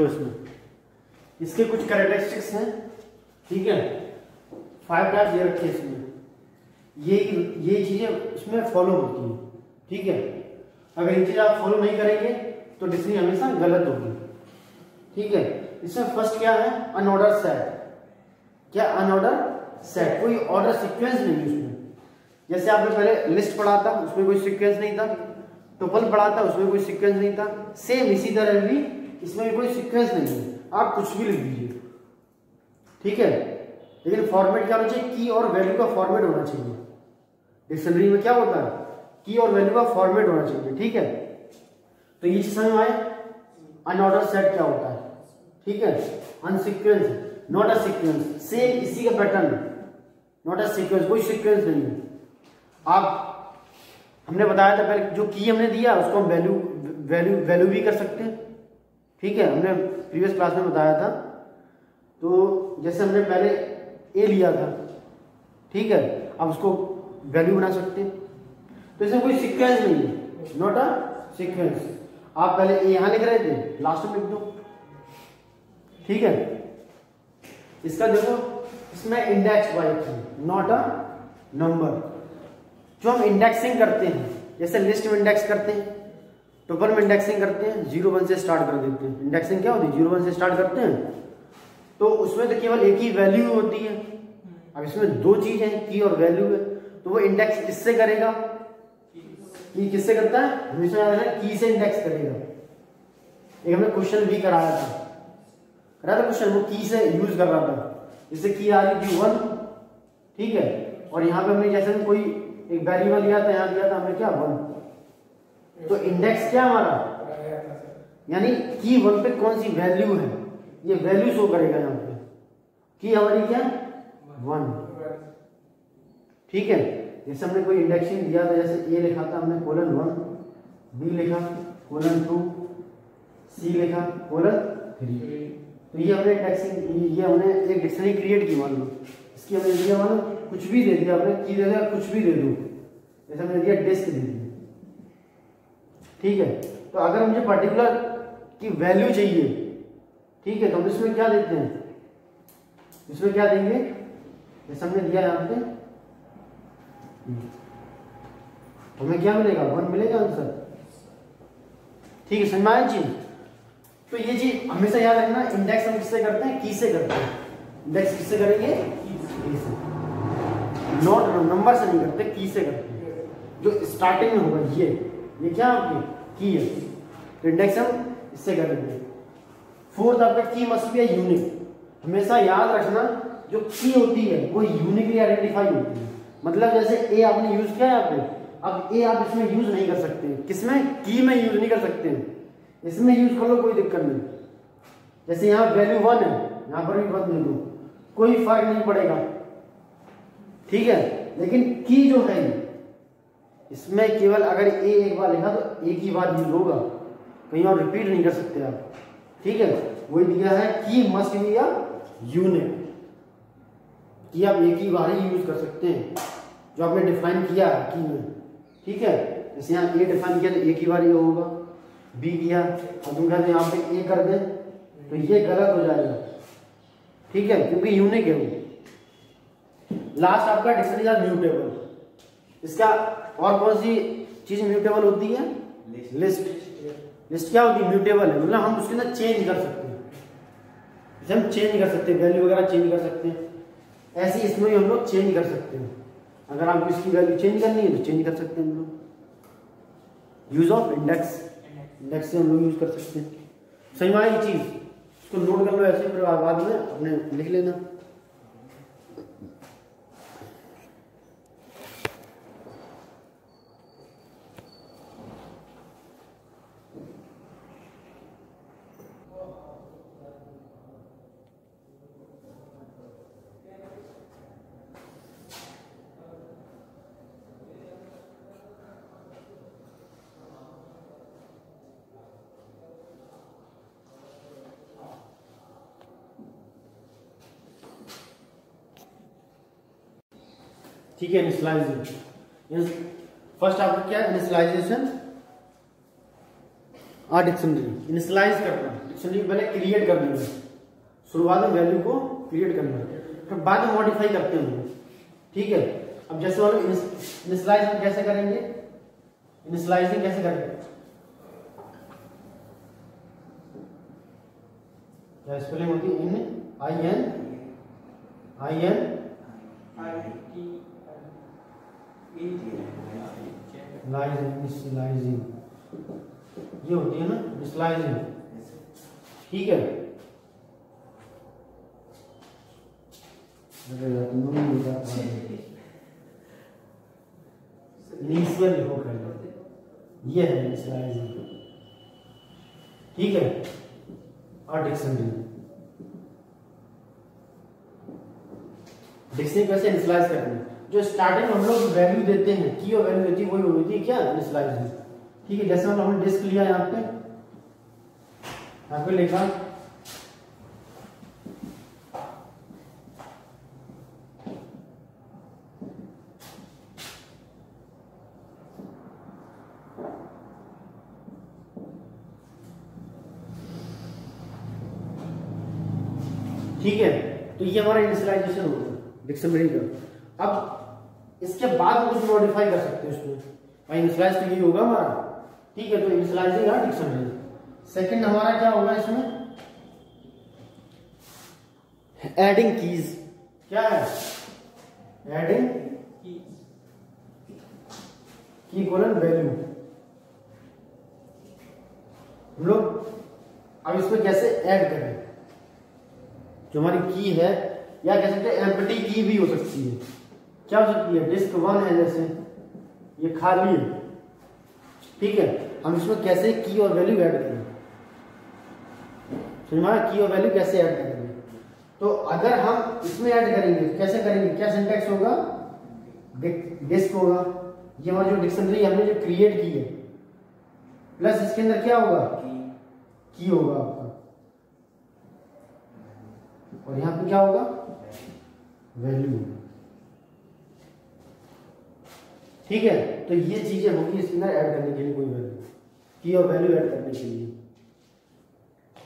इसमें इसके कुछ करेक्टरिस्टिक्स हैं, ठीक है? फाइव टाइप्स ये रखे इसमें। ये ये चीज़ें इसमें फॉलो होती हैं, ठीक है? अगर ये चीज़ आप फॉलो नहीं करेंगे तो डिसीज़न हमेशा गलत होगी, ठीक है? इसमें फ़र्स्ट क्या है? अनऑर्डर सेट क्या अनऑर्डर सेट कोई ऑर्डर सीक्वेंस नहीं है उसमें। जैसे आपने पहले लिस्ट पढ़ा था, उसमें कोई सीक्वेंस नहीं था। टोपल पढ़ा था, उसमें कोई सीक्वेंस नहीं था। सेम इसी तरह भी इसमें कोई सीक्वेंस नहीं है। आप कुछ भी लिख दीजिए। ठीक है? लेकिन फॉर्मेट क्या होना चाहिए? की और वैल्यू का फॉर्मेट होना चाहिए। डिक्शनरी में क्या होता है? की और वैल्यू का फॉर्मेट होना चाहिए। ठीक है? तो ये चीज़ समझ आए अनऑर्डर सेट क्या होता है? ठीक है? Unsequence not a sequence same इसी का पैटर्न नॉट अ सीक्वेंस कोई सीक्वेंस नहीं है। आप, हमने बताया था पहले जो की हमने दिया उसको हम वैल्यू वैल्यू वैल्यू भी कर सकते हैं। ठीक है, हमने प्रीवियस क्लास में बताया था। तो जैसे हमने पहले ए लिया था, ठीक है अब उसको वैल्यू बना सकते हैं। तो इसमें कोई सीक्वेंस नहीं है नॉट अ सीक्वेंस आप पहले ए यहाँ लिख रहे थे लास्ट में लिख दो। ठीक है, इसका देखो, इसमें index wise not a number जो हम इंडेक्सिंग करते हैं, जैसे लिस्ट में इंडेक्स करते हैं टोपल में इंडेक्सिंग करते हैं ज़ीरो वन से स्टार्ट कर देते हैं। इंडेक्सिंग क्या होती है? ज़ीरो वन से स्टार्ट करते हैं। तो उसमें तो केवल एक ही वैल्यू होती है। अब इसमें दो चीज़ है की और वैल्यू है। तो वो इंडेक्स किससे करेगा? की किससे करता है? हमेशा याद रखना की से इंडेक्स करेगा। एक हमने क्वेश्चन भी कराया था। कराया था क्वेश्चन वो की से यूज़ कर रहा था। जैसे की आ रही थी वन ठीक है। और यहाँ पे हमने जैसे कोई एक वेरिएबल लिया था यहाँ दिया था हमने क्या? वन तो इंडेक्स क्या हमारा? यानी की वन पे कौन सी वैल्यू है? ये वैल्यू शो करेगा यहाँ पे। की हमारी क्या? वन ठीक है? जैसे हमने कोई इंडेक्सिंग दिया था, जैसे ए लिखा था हमने कोलन वन बी लिखा कोलन टू सी लिखा कोलन थ्री तो ये हमने इंडेक्सिंग ये हमने एक डिक्शनरी क्रिएट की मान लो इसकी हमने दिया मान लो कुछ भी दे दिया हमने की दे दिया, कुछ भी दे दो। जैसे हमने दिया डिस्क दे दिया ठीक है? तो अगर मुझे पर्टिकुलर की वैल्यू चाहिए, ठीक है तो हम इसमें क्या देते हैं? इसमें क्या देंगे? जैसे हमने दिया यहाँ पे। हमें क्या मिलेगा? वन मिलेगा आंसर ठीक है, समझ में चीज़ तो ये चीज़ हमेशा याद रखना इंडेक्स हम किससे करते हैं? की से करते हैं। इंडेक्स किससे करेंगे? नोट नंबर से नहीं करते की से करते हैं। जो स्टार्टिंग में होगा, ये। ये क्या आपकी? की है? तो इंडेक्स हम इससे करेंगे फोर्थ आपका की मस्ट बी यूनिक हमेशा याद रखना, जो की होती है, वो यूनिकली आइडेंटिफाई होती है। मतलब जैसे ए आपने यूज़ किया है पे, अब ए आप इसमें यूज़ नहीं कर सकते। किसमें? की में यूज़ नहीं कर सकते। इसमें यूज़ कर लो, कोई दिक्कत नहीं। जैसे यहाँ वैल्यू वन है, यहाँ पर भी वन दे दो कोई फ़र्क नहीं पड़ेगा। ठीक है? लेकिन की जो है इसमें केवल अगर ए एक बार लिखा तो एक ही बार यूज़ होगा। कहीं और रिपीट नहीं कर सकते आप। ठीक है? वही दिया है की मस्ट बी या यूनिट की आप एक ही बार ही यूज़ कर सकते हैं। जो आपने डिफाइन किया है की में। ठीक है? जैसे यहाँ ए डिफाइन किया तो एक ही बार ये होगा। बी किया, और तुम कहते यहाँ पे ए कर दे तो ये गलत हो जाएगा। ठीक है? क्योंकि यूनिक है वो। लास्ट आपका डिक्शनरी म्यूटेबल इसका और कौन सी चीज़ म्यूटेबल होती है? लिस्ट लिस्ट क्या होती है? म्यूटेबल है। मतलब हम उसके अंदर चेंज कर सकते हैं। जैसे हम चेंज कर सकते हैं वैल्यू वगैरह चेंज कर सकते हैं। ऐसे इसमें हम लोग चेंज कर सकते हैं। अगर आपको इसकी वैल्यू चेंज करनी है तो चेंज कर सकते हैं हम लोग। यूज़ ऑफ़ इंडेक्स इंडेक्स से हम लोग यूज़ कर सकते हैं। सही माना चीज़? इसको नोट कर लो ऐसे फिर बाद में अपने लिख लेना। ठीक है इनिशियलाइजेशन फ़र्स्ट आपका क्या है? इनिशियलाइजेशन आ डिक्शनरी इनिशलाइज करना। डिक्शनरी पहले क्रिएट करनी है। शुरुआत में वैल्यू को क्रिएट करना है। फिर बाद में मॉडिफाई करते हैं। ठीक है? अब जैसे वाले इनिशलाइज कैसे करेंगे? इनिशलाइजिंग कैसे करेंगे? स्पेलिंग होती है? इन आई एन आई एन ये होती है ना? इनिशलाइजिंग ठीक है? पहले ये है ठीक है? और डिक्शनरी कैसे इनिशियलाइज करते हैं? जो स्टार्टिंग हम लोग वैल्यू देते हैं की और वैल्यू देती है, वही होती है क्या? इनिशियलाइजिंग ठीक है, जैसे मतलब हमने डिस्क लिया यहाँ पे। यहाँ पे लिखा। ठीक है तो ये हमारा इनिशियलाइजेशन हो गया डिक्शनरी का। अब इसके बाद हम कुछ मॉडिफाई कर सकते हैं उसमें। भाई तो ये होगा हमारा। ठीक है तो इनिशियलाइजिंग या डिक्शनरी सेकंड हमारा क्या होगा इसमें? एडिंग कीज क्या है? एडिंग की कोलन वैल्यू हम लोग अब इसमें कैसे ऐड करें? जो हमारी की है या कह सकते हैं एम्पटी की भी हो सकती है। क्या हो सकती है डिस्क वन है जैसे ये खाली है। ठीक है हम इसमें कैसे की और वैल्यू ऐड करें? समझ की और वैल्यू कैसे ऐड करेंगे? तो अगर हम इसमें ऐड करेंगे कैसे करेंगे? क्या सिंटेक्स होगा? डिस्क होगा। ये हमारी जो डिक्शनरी हमने जो क्रिएट की है प्लस इसके अंदर क्या होगा? की। होगा आपका। और यहाँ पे क्या होगा? वैल्यू ठीक है? तो ये चीज़ें होगी इसके अंदर ऐड करने के लिए कोई वैल्यू की और वैल्यू ऐड करने के लिए।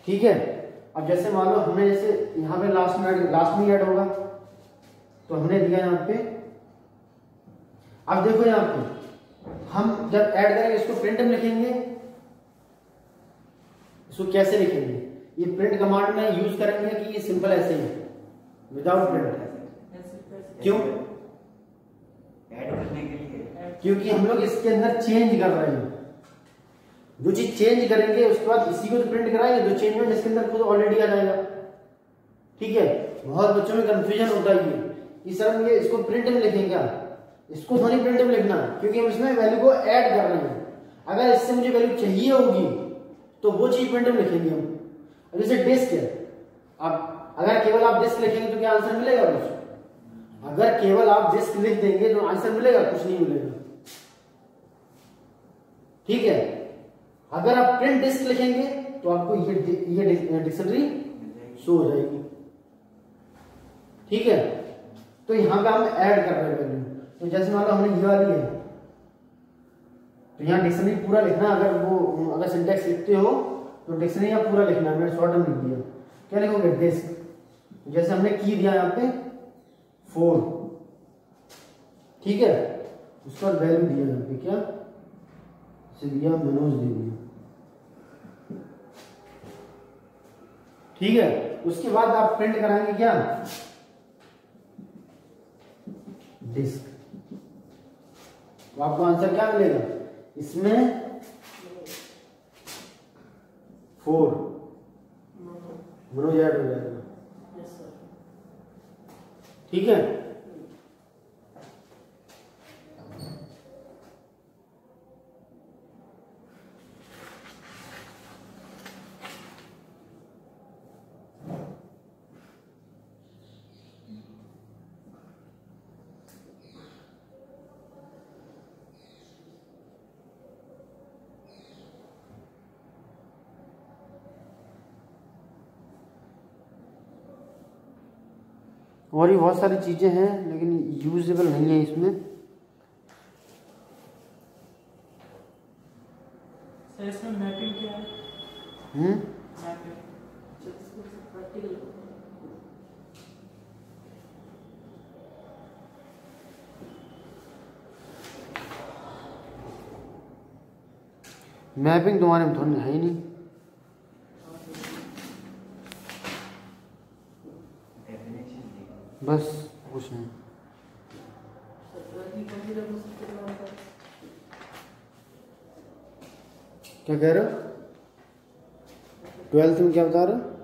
ठीक है? अब जैसे मान लो हमने जैसे यहाँ पे लास्ट में लास्ट में ऐड होगा। तो हमने दिया यहाँ पे। अब देखो यहाँ पे। हम जब ऐड करेंगे इसको प्रिंट में लिखेंगे। इसको कैसे लिखेंगे? ये प्रिंट कमांड में यूज़ करेंगे कि ये सिंपल ऐसे ही विदाउट प्रिंट क्यों? ऐड करने के लिए। क्योंकि हम लोग इसके अंदर चेंज कर रहे हैं। जो चीज़ चेंज करेंगे, उसके बाद इसी को तो प्रिंट कराएँगे, जो चेंजमेंट इसके अंदर खुद ऑलरेडी आ जाएगा। ठीक है? बहुत बच्चों में कंफ्यूजन होता है ये कि सर हम ये इसको प्रिंट में लिखेंगे क्या इसको थोड़ी प्रिंट में लिखना, क्योंकि हम इसमें वैल्यू को ऐड कर रहे हैं। अगर इससे मुझे वैल्यू चाहिए होगी तो वो चीज़ प्रिंट में लिखेंगे हम। जैसे डिस्क है। अब अगर केवल आप डिस्क लिखेंगे तो क्या आंसर मिलेगा कुछ? अगर केवल आप डिस्क लिख देंगे तो आंसर मिलेगा? कुछ नहीं मिलेगा। ठीक है? अगर आप प्रिंट डिस्क लिखेंगे तो आपको ये ये डिक्शनरी शो हो जाएगी। ठीक है? तो यहाँ पे हम ऐड कर रहे हैं तो जैसे मान लो हमने ये वाली है तो यहाँ डिक्शनरी पूरा लिखना अगर वो, अगर सिंटेक्स लिखते हो तो डिक्शनरी आप पूरा लिखना मैंने शॉर्ट में लिख दिया। क्या लिखोगे? डिस्क जैसे हमने की दिया यहाँ पे फोर ठीक है? उसका वैल्यू दिया यहाँ पे, क्या? से दिया मनोज दे दिया ठीक है उसके बाद आप प्रिंट कराएँगे क्या? डिस्क तो आपको आंसर क्या मिलेगा? इसमें फोर मनोज ऐड हो जाएगा। ठीक है? और भी बहुत सारी चीज़ें हैं लेकिन यूजेबल नहीं है इसमें। इसमें मैपिंग क्या है? हम्म? मैपिंग तुम्हारे में थोड़ी है ही नहीं डेफिनेशन दी बस कुछ नहीं। क्या कह रहे हो? ट्वेल्थ में क्या बता रहे हो?